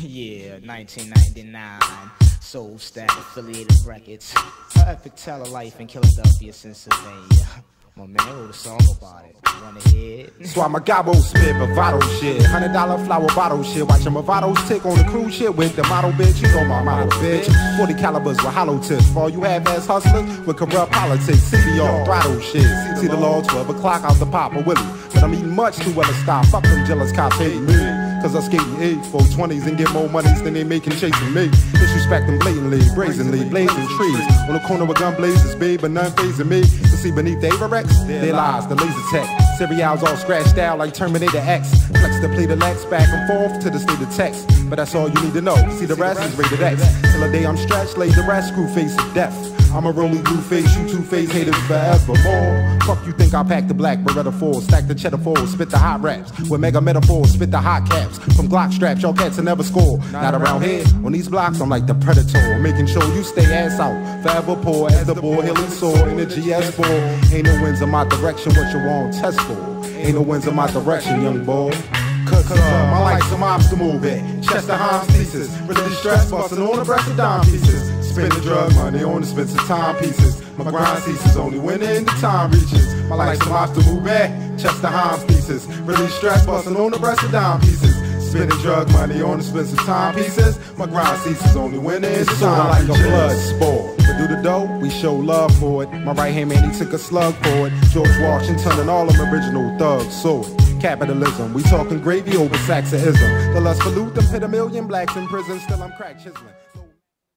yeah, 1999. Soul Stack affiliated records. Epic Teller Life in Philadelphia, Pennsylvania. My man wrote a song about it. Wanna hear it? So I'm a gobbo spit, bravado shit. Hundred dollar flower bottle shit. Watching Movados tick on the cruise shit with the model bitch. You know my model bitch. 40 calibers with hollow tips. For all you half ass hustlers with corrupt politics. CBR, throttle shit. See the law, 12 o'clock out the pop of Willie. But I'm eating much too well to stop. Fuck them jealous cops hating me. Cause I skate in 8, 420s and get more monies than they making chasing me. Disrespect them blatantly, brazenly, blazing trees. On the corner with gun blazes, babe, but none phasing me. To see beneath the Avirex, their lies, the laser tech. Serials all scratched out like Terminator X. Flex to play the Lex back and forth to the state of text. But that's all you need to know. See, the rest is rated X. Till the day I'm stretched, lay the rest, screw face of death. I'm a rolling blue face, you two face haters forevermore. Fuck you think I pack the black Beretta 4, stack the cheddar 4, spit the hot raps. With mega metaphors, spit the hot caps. From Glock straps, y'all cats will never score. Not around here, on these blocks, I'm like the predator. Making sure you stay ass out. Forever poor as the boy, healing sore in the GS4. Ain't no winds in my direction, what you want test for. Ain't no winds in my direction, young boy. Cause, cause uh, my life's a mobster movie. Chester Himes thesis. Really stress busting on the breast of dime pieces. Spending drug money on expensive time pieces. My grind ceases only when the end of time reaches. My life's a mobster movie. Chester Himes thesis. Really stress busting on the breast of dime pieces. Spending drug money on expensive time pieces. My grind ceases only when of time like a blood sport. But do the dough, we show love for it. My right hand man, he took a slug for it. George Washington and all them original thugs saw it capitalism. We talking gravy over Saxonism. The lust for loot them hit a million blacks in prison. Still I'm crack chiseling.